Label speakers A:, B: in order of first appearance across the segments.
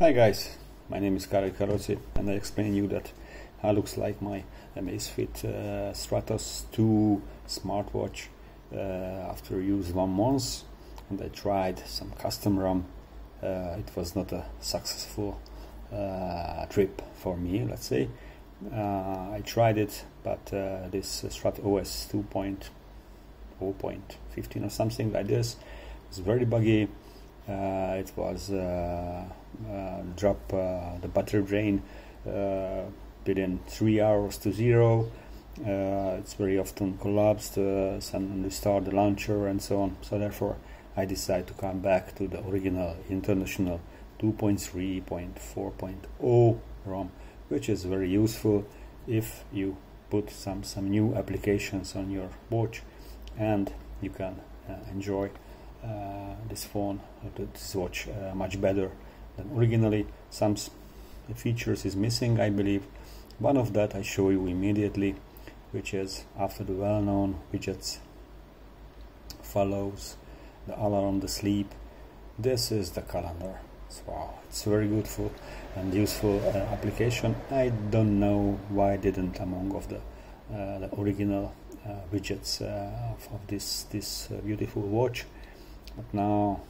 A: Hi guys, my name is Karoly Kaloczi and I explain you that how looks like my Amazfit uh, Stratos 2 smartwatch uh, after use one month and I tried some custom ROM. Uh, it was not a successful uh, trip for me, let's say. Uh, I tried it, but uh, this Strat OS 2.0.15 or something like this is very buggy. It was uh, drop uh, the battery drain uh, within three hours to zero. it's very often collapsed, and restart the launcher and so on. So therefore, I decided to come back to the original international 2.3.4.0 ROM, which is very useful if you put some some new applications on your watch, and you can uh, enjoy uh, this phone, this watch uh, much better than originally. Some features is missing, I believe. One of that I show you immediately, which is after the well-known widgets follows the alarm, the sleep. This is the calendar. So, wow, it's very good for and useful uh, application. I don't know why I didn't among of the, uh, the original uh, widgets uh, of, of, this this uh, beautiful watch, but now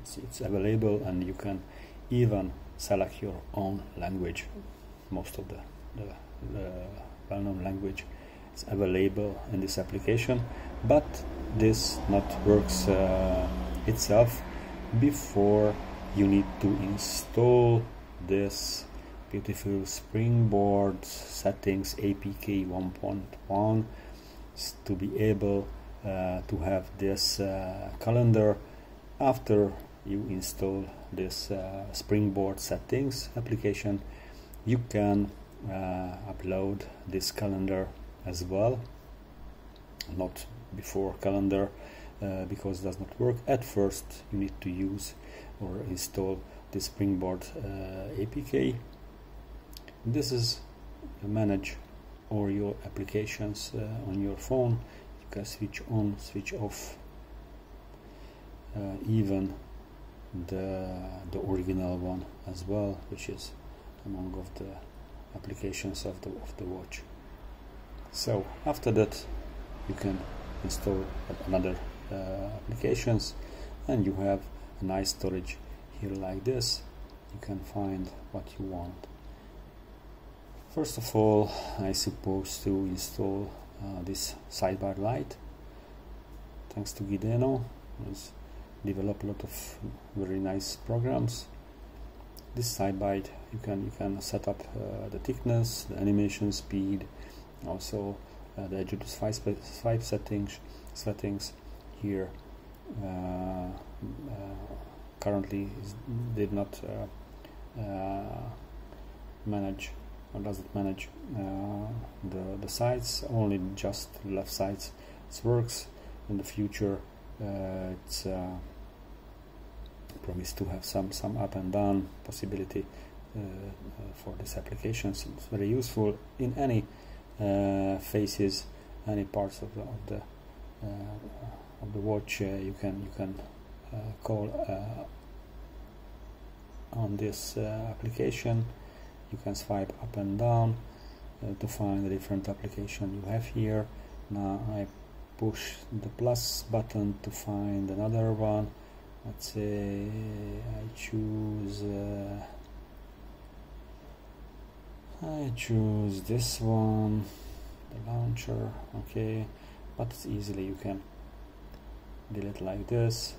A: it's, it's available and you can even select your own language. Most of the, the, the well-known language is available in this application. But this not works uh, itself before you need to install this beautiful springboard settings apk 1.1 to be able uh, to have this uh, calendar after you install this uh, springboard settings application you can uh, upload this calendar as well. Not before calendar uh, because it does not work. At first you need to use or install the springboard uh, apk this is manage all your applications uh, on your phone. You can switch on switch off even the the original one as well which is among of the applications of the of the watch. So after that you can install another uh, applications and you have a nice storage here like this. You can find what you want. First of all I suppose to install uh, this sidebar light. Thanks to Gideano develop a lot of very nice programs. This sidebar you can you can set up uh, the thickness the animation speed also uh, the Agitus 5, 5 settings settings here. Uh, uh currently did not uh, uh, manage or does it manage the, the sides only just left sides it works. In the future it's promise to have some some up and down possibility uh, uh, for this application. So it's very useful in any uh, faces, any parts of the of the, of the watch. you can you can call on this application. You can swipe up and down to find the different application you have here. Now I push the plus button to find another one let's say I choose uh, I choose this one the launcher okay but it's easily you can delete like this.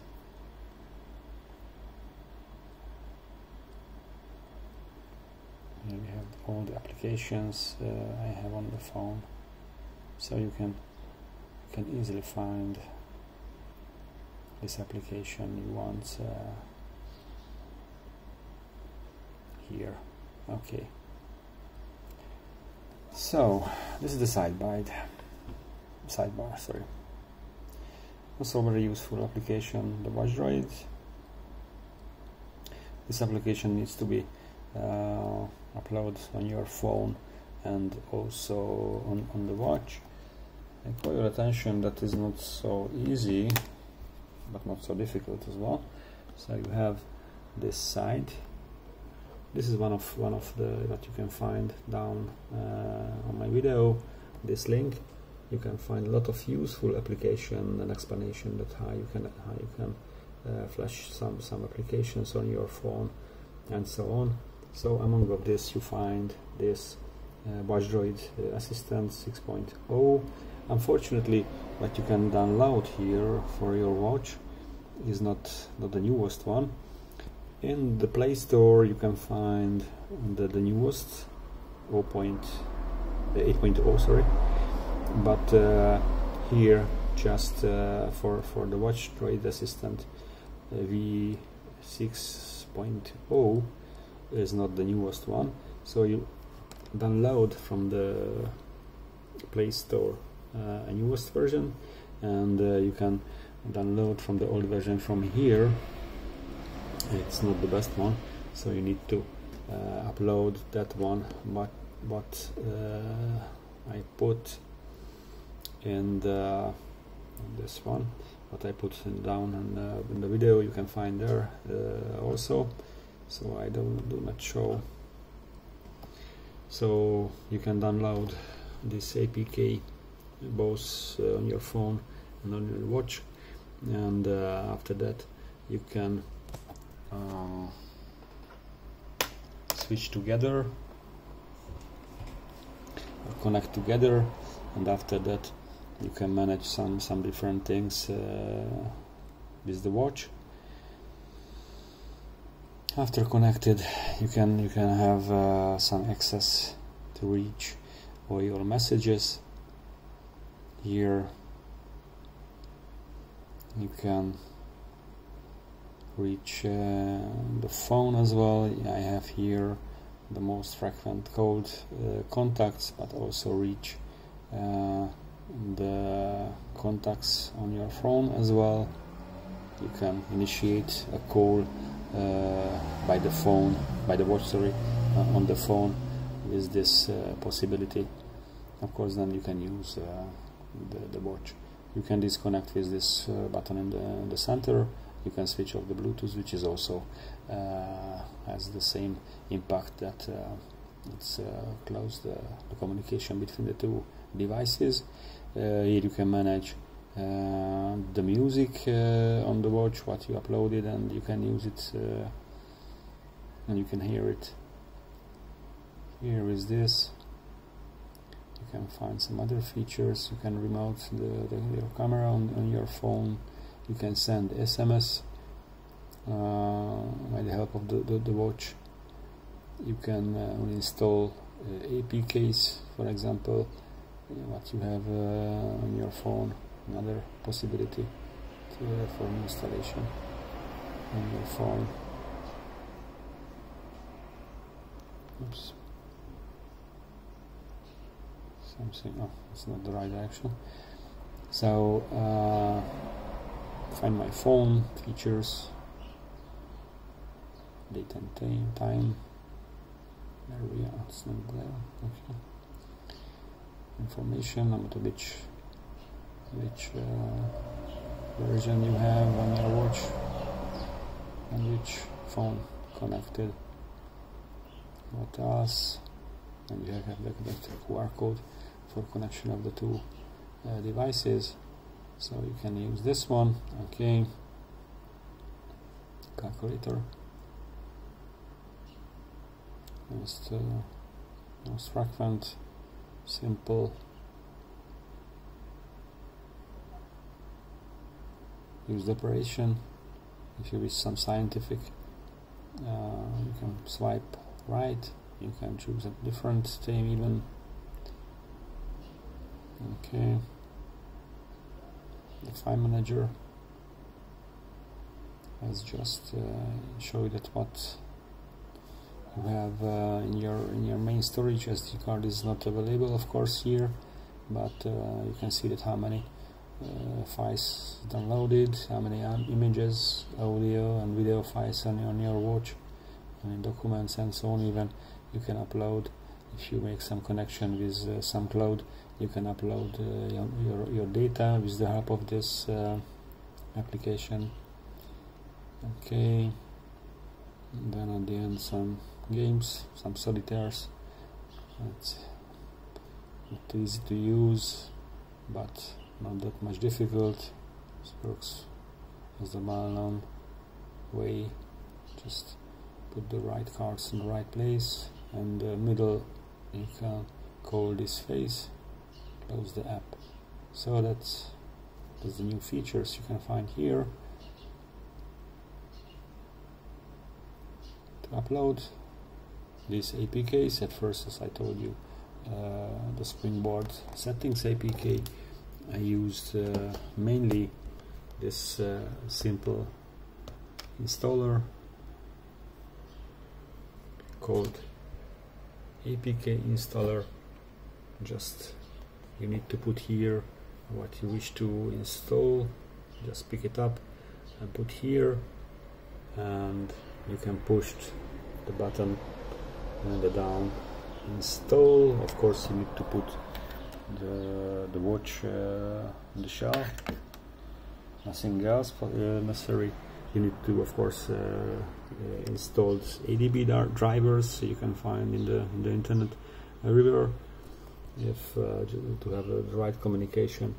A: Here we have all the applications uh, I have on the phone so you can you can easily find this application you want uh, here. Okay. So this is the sidebar sidebar sorry. Also very useful application the watch droid. This application needs to be uh, uploaded on your phone and also on, on the watch. I call your attention that is not so easy but not so difficult as well. So you have this side. This is one of one of the that you can find down uh, on my video. This link you can find a lot of useful application and explanation that how you can how you can uh, flash some some applications on your phone and so on. So among of this you find this uh, WatchDroid uh, Assistant 6.0 unfortunately what you can download here for your watch is not not the newest one. In the Play Store you can find the, the newest 0.8.0 uh, sorry. But uh, here just uh, for for the WatchDroid Assistant uh, V6.0 is not the newest one. So you download from the Play Store uh, a newest version and uh, you can download from the old version from here. It's not the best one so you need to uh, upload that one but but uh, I put in the this one what I put down in, in, the video you can find there uh, also. So I don't do not show. So you can download this APK both uh, on your phone and on your watch. And uh, after that you can uh, switch together connect together and after that you can manage some some different things uh, with the watch. After connected you can you can have uh, some access to reach all your messages here. You can reach uh, the phone as well. I have here the most frequent called uh, contacts but also reach uh, the contacts on your phone as well. You can initiate a call uh, by the phone by the watch sorry uh, on the phone with this uh, possibility. Of course then you can use the, the watch. You can disconnect with this button in the, in the center. You can switch off the Bluetooth which is also uh, has the same impact that uh, it's uh, close the, communication between the two devices. Here you can manage uh, the music uh, on the watch what you uploaded and you can use it uh, and you can hear it. Here is this can find some other features you can remote the, the your camera on, on, your phone you can send SMS uh, with the help of the, the, the watch you can uh, install uh, APKs for example what you have on your phone another possibility to, uh, for installation on your phone. Oops. Something, oh, it's not the right direction. So, uh, find my phone, features, date and time. There we are, it's not there, okay. Information, I'm which which uh, version you have on your watch and which phone connected what else and you have the QR code for connection of the two uh, devices. So you can use this one okay. Calculator. Most uh, most frequent simple. Use the operation. If you wish some scientific uh, you can swipe right. You can choose a different theme even okay. The file manager has just uh, show you that what you have uh, in your in your main storage SD card is not available of course here but uh, you can see that how many uh, files downloaded, how many images, audio and video files on, on your watch, and documents and so on even you can upload if you make some connection with uh, some cloud you can upload uh, your, your, data with the help of this uh, application. Okay. Then at the end some games some solitaires. It's not easy to use but not that much difficult. It works as the well-known way. Just put the right cards in the right place and the middle you can call this face close the app. So that's that's the new features you can find here. To upload these APKs at first as I told you uh, the Springboard settings APK I used uh, mainly this uh, simple installer called APK installer. Just you need to put here what you wish to install. Just pick it up and put here. And you can push the button and the down install. Of course you need to put the, the watch uh, on the shelf nothing else uh, necessary. You need to of course uh, uh install ADB drivers you can find in the, in the internet everywhere if uh, to have the right communication.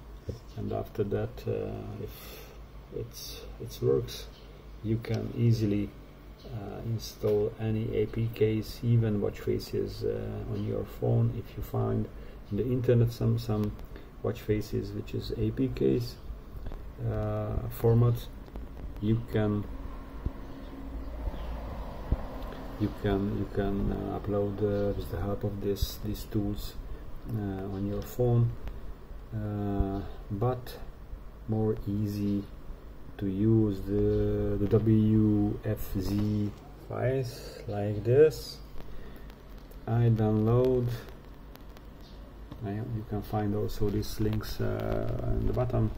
A: And after that uh, if it's it works you can easily uh, install any APKs even watch faces uh, on your phone. If you find in the internet some some watch faces which is APKs uh, format you can you can you can uh, upload uh, with the help of this these tools uh, on your phone. Uh, but more easy to use the, the WFZ files like this. I download. I, you can find also these links uh, in the bottom.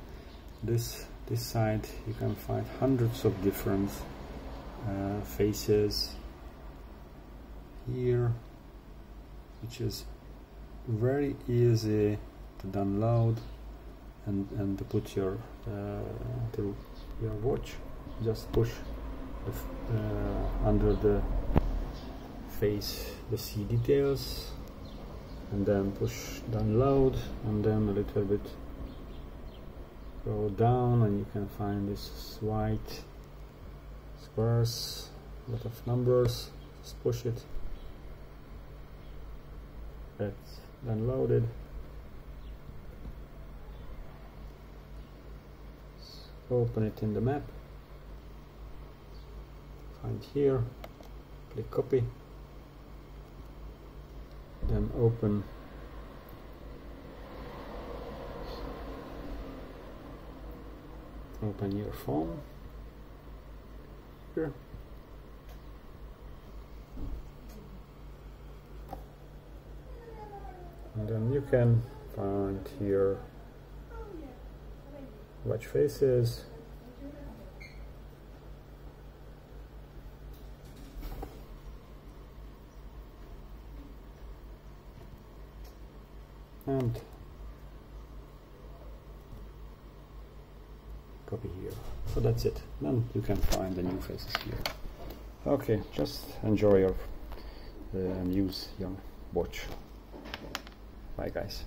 A: This this side you can find hundreds of different uh, faces here which is very easy to download and, and to put your uh, to your watch. Just push uh, under the face the see details and then push download and then a little bit go down and you can find this white squares a lot of numbers. Just push it that's downloaded open it in the map. Find here. Click copy. Then open. Open your phone. Here and then you can find here watch faces and copy here. So that's it. Then you can find the new faces here. Okay just enjoy your uh, use your watch Bye guys.